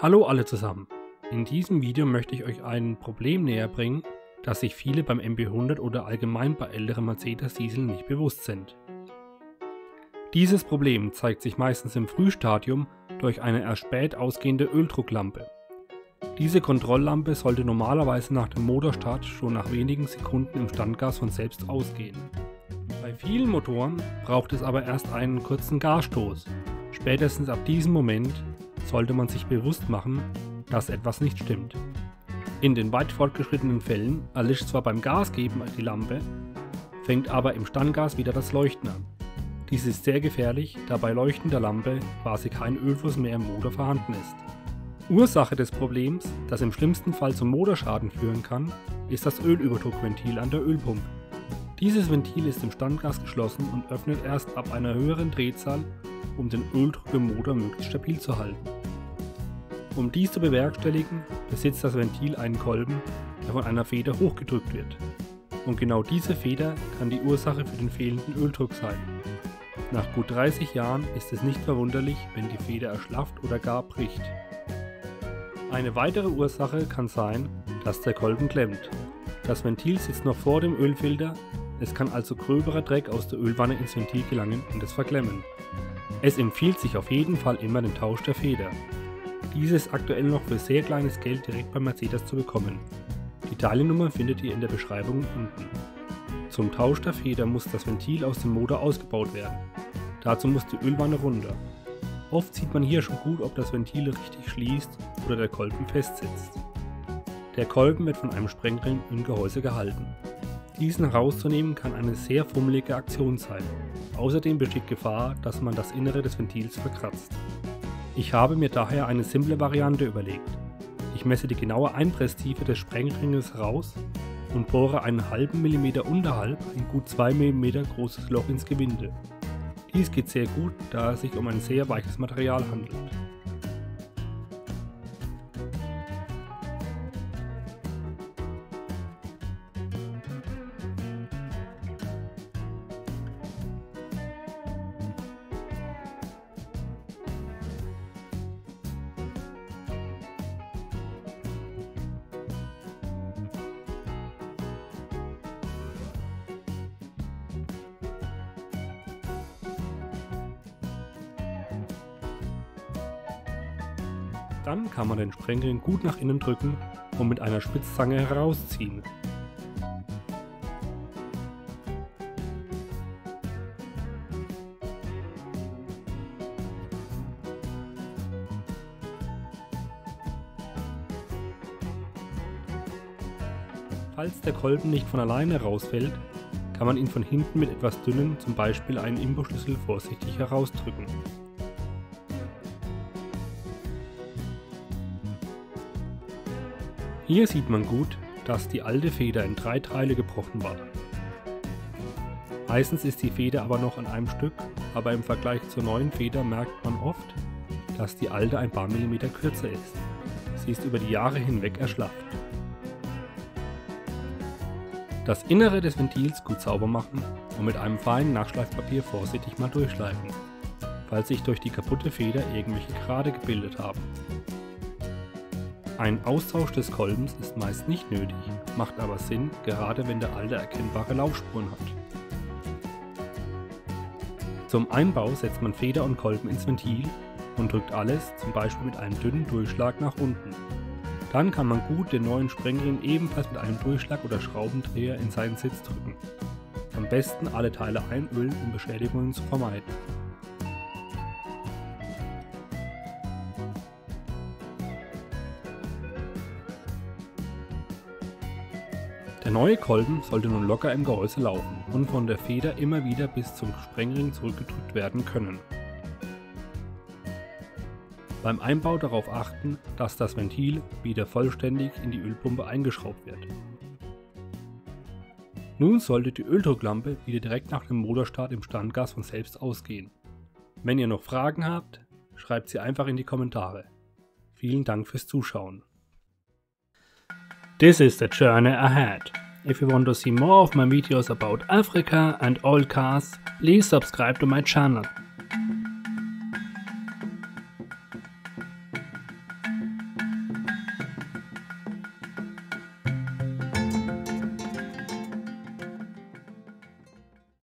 Hallo alle zusammen. In diesem Video möchte ich euch ein Problem näher bringen, das sich viele beim MB100 oder allgemein bei älteren Mercedes Diesel nicht bewusst sind. Dieses Problem zeigt sich meistens im Frühstadium durch eine erst spät ausgehende Öldrucklampe. Diese Kontrolllampe sollte normalerweise nach dem Motorstart schon nach wenigen Sekunden im Standgas von selbst ausgehen. Bei vielen Motoren braucht es aber erst einen kurzen Gasstoß. Spätestens ab diesem Moment sollte man sich bewusst machen, dass etwas nicht stimmt. In den weit fortgeschrittenen Fällen erlischt zwar beim Gasgeben die Lampe, fängt aber im Standgas wieder das Leuchten an. Dies ist sehr gefährlich, da bei leuchtender Lampe quasi kein Ölfluss mehr im Motor vorhanden ist. Ursache des Problems, das im schlimmsten Fall zum Motorschaden führen kann, ist das Ölüberdruckventil an der Ölpumpe. Dieses Ventil ist im Standgas geschlossen und öffnet erst ab einer höheren Drehzahl, um den Öldruck im Motor möglichst stabil zu halten. Um dies zu bewerkstelligen, besitzt das Ventil einen Kolben, der von einer Feder hochgedrückt wird. Und genau diese Feder kann die Ursache für den fehlenden Öldruck sein. Nach gut 30 Jahren ist es nicht verwunderlich, wenn die Feder erschlafft oder gar bricht. Eine weitere Ursache kann sein, dass der Kolben klemmt. Das Ventil sitzt noch vor dem Ölfilter, es kann also gröberer Dreck aus der Ölwanne ins Ventil gelangen und es verklemmen. Es empfiehlt sich auf jeden Fall immer den Tausch der Feder. Diese ist aktuell noch für sehr kleines Geld direkt bei Mercedes zu bekommen. Die Teilnummer findet ihr in der Beschreibung unten. Zum Tausch der Feder muss das Ventil aus dem Motor ausgebaut werden. Dazu muss die Ölwanne runter. Oft sieht man hier schon gut, ob das Ventil richtig schließt oder der Kolben festsitzt. Der Kolben wird von einem Sprengring im Gehäuse gehalten. Diesen herauszunehmen kann eine sehr fummelige Aktion sein. Außerdem besteht Gefahr, dass man das Innere des Ventils verkratzt. Ich habe mir daher eine simple Variante überlegt. Ich messe die genaue Einpresstiefe des Sprengringes heraus und bohre einen halben Millimeter unterhalb ein gut 2 mm großes Loch ins Gewinde. Dies geht sehr gut, da es sich um ein sehr weiches Material handelt. Dann kann man den Sprengring gut nach innen drücken und mit einer Spitzzange herausziehen. Falls der Kolben nicht von alleine rausfällt, kann man ihn von hinten mit etwas dünnen, zum Beispiel einen Imbusschlüssel, vorsichtig herausdrücken. Hier sieht man gut, dass die alte Feder in drei Teile gebrochen war. Meistens ist die Feder aber noch an einem Stück, aber im Vergleich zur neuen Feder merkt man oft, dass die alte ein paar Millimeter kürzer ist. Sie ist über die Jahre hinweg erschlafft. Das Innere des Ventils gut sauber machen und mit einem feinen Nachschleifpapier vorsichtig mal durchschleifen, falls sich durch die kaputte Feder irgendwelche Grade gebildet haben. Ein Austausch des Kolbens ist meist nicht nötig, macht aber Sinn, gerade wenn der alte erkennbare Laufspuren hat. Zum Einbau setzt man Feder und Kolben ins Ventil und drückt alles, zum Beispiel mit einem dünnen Durchschlag, nach unten. Dann kann man gut den neuen Sprengring ebenfalls mit einem Durchschlag oder Schraubendreher in seinen Sitz drücken. Am besten alle Teile einölen, um Beschädigungen zu vermeiden. Der neue Kolben sollte nun locker im Gehäuse laufen und von der Feder immer wieder bis zum Sprengring zurückgedrückt werden können. Beim Einbau darauf achten, dass das Ventil wieder vollständig in die Ölpumpe eingeschraubt wird. Nun sollte die Öldrucklampe wieder direkt nach dem Motorstart im Standgas von selbst ausgehen. Wenn ihr noch Fragen habt, schreibt sie einfach in die Kommentare. Vielen Dank fürs Zuschauen. This is the journey ahead. If you want to see more of my videos about Africa and oil cars, please subscribe to my channel.